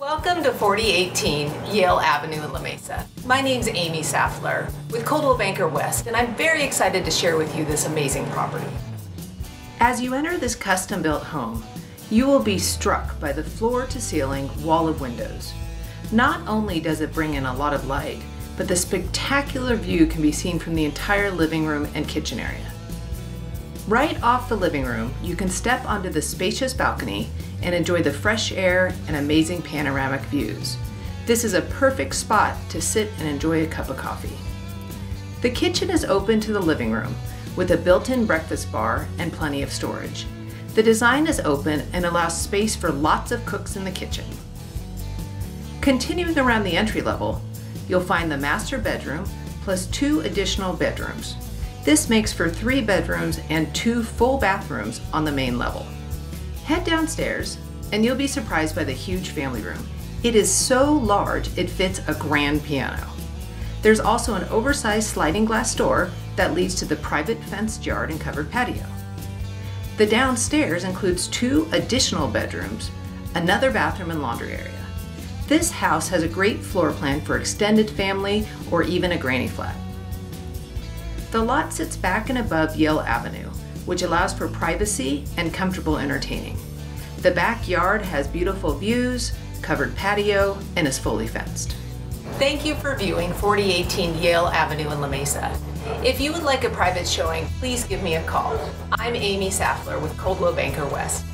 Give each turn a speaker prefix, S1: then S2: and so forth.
S1: Welcome to 4018 Yale Avenue in La Mesa. My name's Amy Saflar with Coldwell Banker West, and I'm very excited to share with you this amazing property. As you enter this custom built home, you will be struck by the floor to ceiling wall of windows. Not only does it bring in a lot of light, but the spectacular view can be seen from the entire living room and kitchen area. Right off the living room, you can step onto the spacious balcony and enjoy the fresh air and amazing panoramic views. This is a perfect spot to sit and enjoy a cup of coffee. The kitchen is open to the living room with a built-in breakfast bar and plenty of storage. The design is open and allows space for lots of cooks in the kitchen. Continuing around the entry level, you'll find the master bedroom plus two additional bedrooms. This makes for three bedrooms and two full bathrooms on the main level. Head downstairs and you'll be surprised by the huge family room. It is so large it fits a grand piano. There's also an oversized sliding glass door that leads to the private fenced yard and covered patio. The downstairs includes two additional bedrooms, another bathroom and laundry area. This house has a great floor plan for extended family or even a granny flat. The lot sits back and above Yale Avenue, which allows for privacy and comfortable entertaining. The backyard has beautiful views, covered patio, and is fully fenced. Thank you for viewing 4018 Yale Avenue in La Mesa. If you would like a private showing, please give me a call. I'm Amy Saflar with Coldwell Banker West.